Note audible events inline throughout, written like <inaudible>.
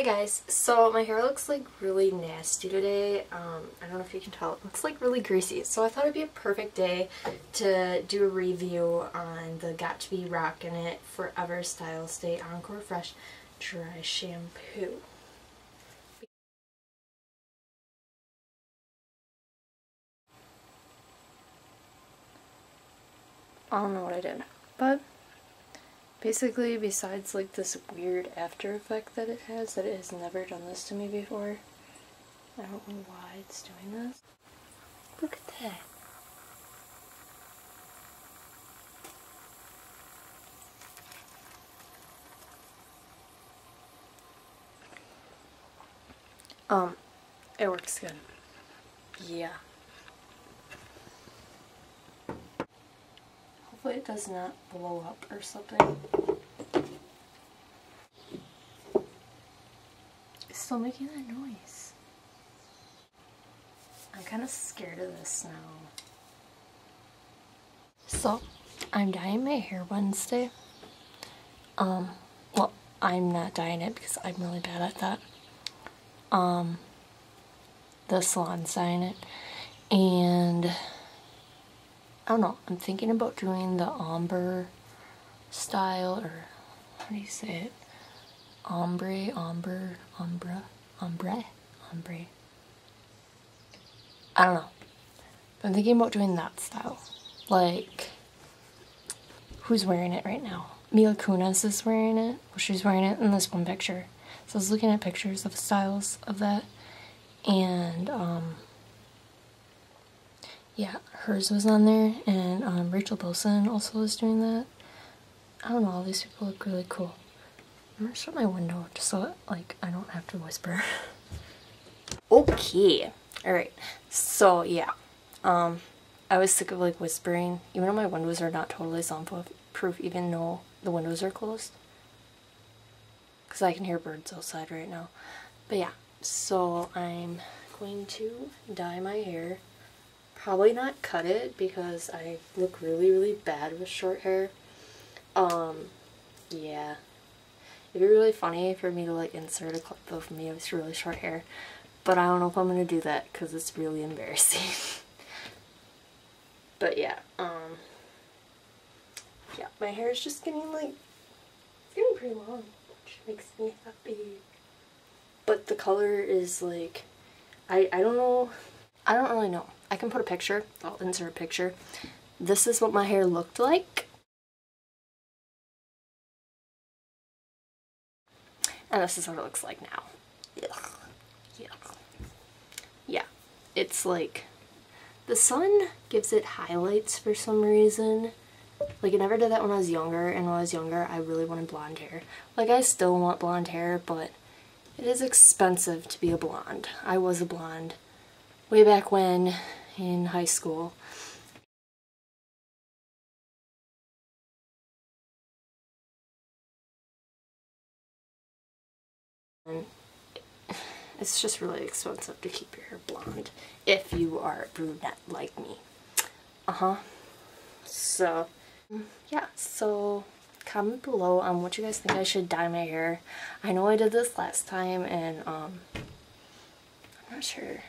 Hi guys, so my hair looks like really nasty today. Um, I don't know if you can tell, it looks like really greasy. So I thought it'd be a perfect day to do a review on the Got To Be Rockin' It Forever Style Stay Encore Fresh Dry Shampoo. I don't know what I did, but Basically, besides like this weird after effect that it has, that it has never done this to me before. I don't know why it's doing this. Look at that. Um, it works good. Yeah. Hopefully it does not blow up or something. It's still making that noise. I'm kind of scared of this now. So, I'm dyeing my hair Wednesday. Um, well, I'm not dyeing it because I'm really bad at that. Um, the salon's dyeing it. And I don't know, I'm thinking about doing the ombre style, or how do you say it? Ombre, ombre, ombre, ombre, ombre. I don't know. I'm thinking about doing that style. Like, who's wearing it right now? Mila Kunis is wearing it. Well, she's wearing it in this one picture. So I was looking at pictures of styles of that. And, um, yeah, hers was on there, and um, Rachel Bilson also was doing that. I don't know, all these people look really cool. I'm gonna shut my window just so like I don't have to whisper. <laughs> okay, alright, so yeah, um, I was sick of like whispering, even though my windows are not totally soundproof, even though the windows are closed. Because I can hear birds outside right now. But yeah, so I'm going to dye my hair probably not cut it because I look really, really bad with short hair. Um, yeah. It'd be really funny for me to like insert a clip of me with really short hair, but I don't know if I'm gonna do that because it's really embarrassing. <laughs> but yeah, um, yeah, my hair is just getting like, it's getting pretty long, which makes me happy. But the color is like, I, I don't know, I don't really know. I can put a picture. I'll insert a picture. This is what my hair looked like. And this is what it looks like now. Ugh. Yeah. Yeah. It's like, the sun gives it highlights for some reason. Like, I never did that when I was younger, and when I was younger, I really wanted blonde hair. Like, I still want blonde hair, but it is expensive to be a blonde. I was a blonde way back when, in high school. And it's just really expensive to keep your hair blonde if you are a brunette like me. Uh-huh. So, yeah, so comment below on what you guys think I should dye my hair. I know I did this last time and um, I'm not sure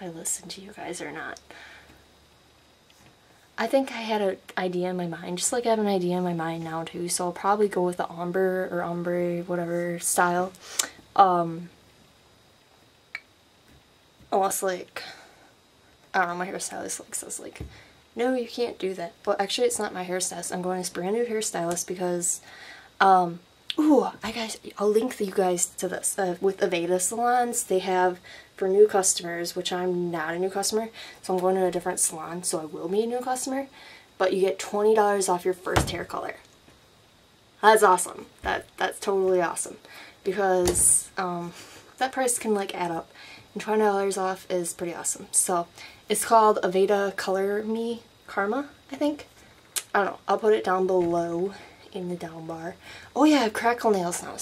I listen to you guys or not. I think I had an idea in my mind, just like I have an idea in my mind now too, so I'll probably go with the ombre or ombre, whatever style. Um, unless like, I don't know, my hairstylist like says like, no, you can't do that. Well, actually it's not my hairstylist. I'm going to brand new hairstylist because, um, ooh, I guys, I'll link you guys to this. Uh, with Aveda salons, they have for new customers, which I'm not a new customer, so I'm going to a different salon, so I will be a new customer, but you get $20 off your first hair color. That's awesome. That That's totally awesome because um, that price can like add up and $20 off is pretty awesome. So it's called Aveda Color Me Karma, I think. I don't know. I'll put it down below in the down bar. Oh yeah, crackle nails now.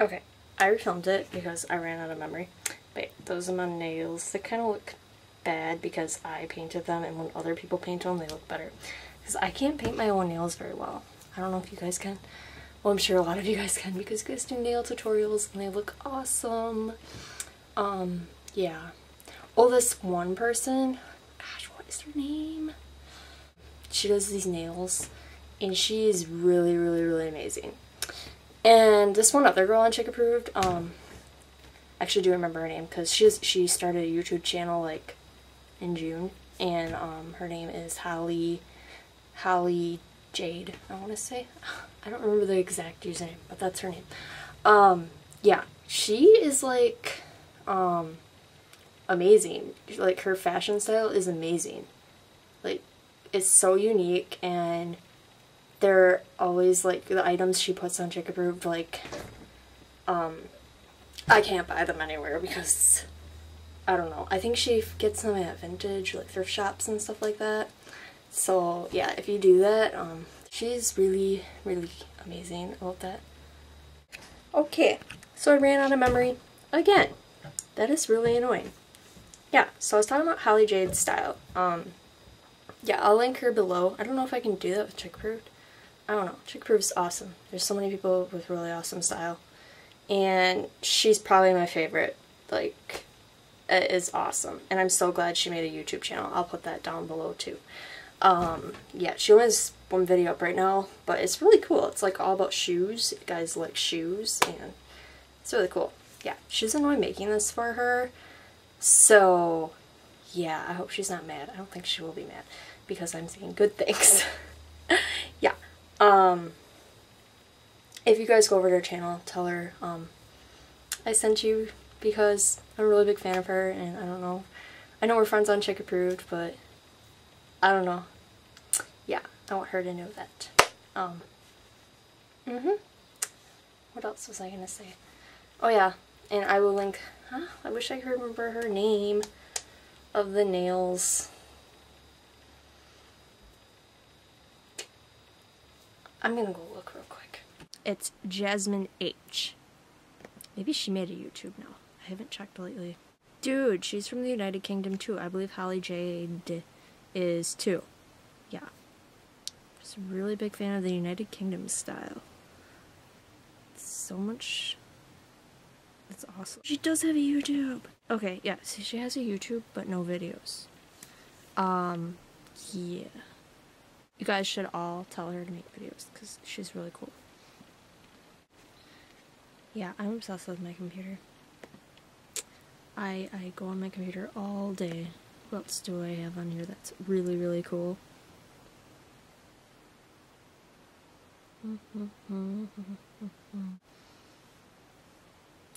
Okay, I refilmed it because I ran out of memory. Wait, those are my nails. They kind of look bad because I painted them and when other people paint them they look better. Because I can't paint my own nails very well. I don't know if you guys can. Well, I'm sure a lot of you guys can because you guys do nail tutorials and they look awesome. Um, yeah. Oh, this one person, gosh, what is her name? She does these nails and she is really, really, really amazing. And this one other girl on Chick Approved, um, actually do remember her name because she's she started a YouTube channel like in June, and um, her name is Hollie Hollie Jade. I want to say <laughs> I don't remember the exact username, but that's her name. Um, yeah, she is like um, amazing. Like her fashion style is amazing. Like it's so unique and they're always like the items she puts on Chick Approved like um I can't buy them anywhere because I don't know. I think she gets them at vintage like thrift shops and stuff like that. So yeah, if you do that, um, she's really, really amazing about that. Okay, so I ran out of memory again. That is really annoying. Yeah, so I was talking about Hollie Jade's style. Um, yeah, I'll link her below. I don't know if I can do that with Chick Approved. I don't know. Chick Approved's awesome. There's so many people with really awesome style and she's probably my favorite. Like, it is awesome, and I'm so glad she made a YouTube channel. I'll put that down below too. Um, yeah, she only has one video up right now, but it's really cool. It's like all about shoes. guys like shoes, and it's really cool. Yeah, she's annoyed making this for her, so yeah, I hope she's not mad. I don't think she will be mad because I'm saying good things. <laughs> Um, if you guys go over to her channel, tell her um, I sent you because I'm a really big fan of her and I don't know. I know we're friends on Chick Approved, but I don't know. Yeah, I want her to know that. Um, mm-hmm. What else was I going to say? Oh yeah, and I will link, huh? I wish I could remember her name of the nails. I'm gonna go look real quick. It's Jasmin H. Maybe she made a YouTube now. I haven't checked lately. Dude, she's from the United Kingdom too. I believe Hollie Jade is too. Yeah. Just a really big fan of the United Kingdom style. So much. That's awesome. She does have a YouTube. Okay, yeah, see, she has a YouTube, but no videos. Um, yeah. You guys should all tell her to make videos, because she's really cool. Yeah, I'm obsessed with my computer. I I go on my computer all day. What else do I have on here that's really, really cool?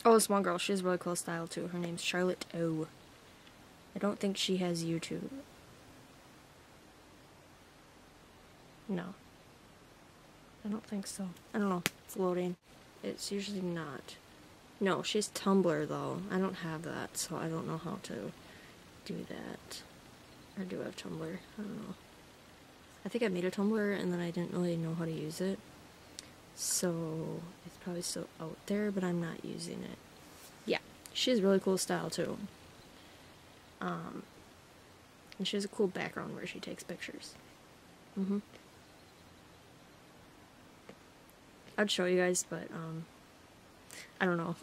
oh, this one girl, she has really cool style too. Her name's Charlotte O. I don't think she has YouTube. No. I don't think so. I don't know. It's loading. It's usually not. No, she's Tumblr though. I don't have that, so I don't know how to do that. Or do I have Tumblr? I don't know. I think I made a Tumblr and then I didn't really know how to use it. So it's probably still out there, but I'm not using it. Yeah, she has really cool style too. Um, and she has a cool background where she takes pictures. Mm-hmm. I'd show you guys, but um, I don't know.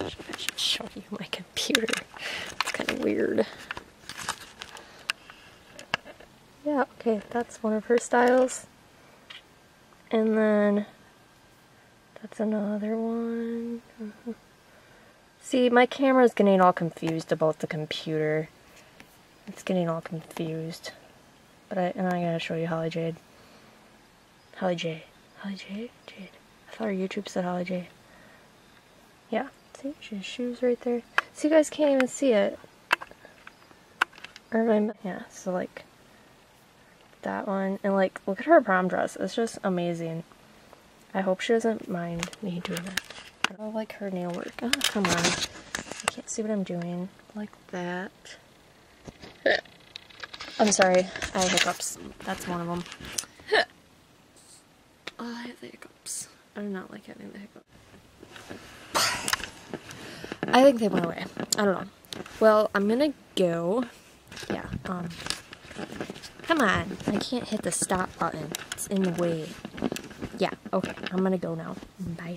I <laughs> should show you my computer. It's kind of weird. Yeah, okay, that's one of her styles. And then that's another one. <laughs> See, my camera's getting all confused about the computer. It's getting all confused. But I, and I'm gonna show you Hollie Jade. Hollie Jade. Hollie Jade? Jade. I thought her YouTube said Hollie Jade. Yeah. See, she has shoes right there. So you guys can't even see it. Or yeah, so like that one. And like, look at her prom dress. It's just amazing. I hope she doesn't mind me doing that. I like her nail work. Oh, come on. I can't see what I'm doing. Like that. I'm sorry. I have hiccups. That's one of them. <laughs> Oh, I have the hiccups. I do not like having the hiccups. I think they went away. I don't know. Well, I'm gonna go. Yeah, um. Come on. I can't hit the stop button. It's in the way. yeah, okay, I'm gonna go now. Bye.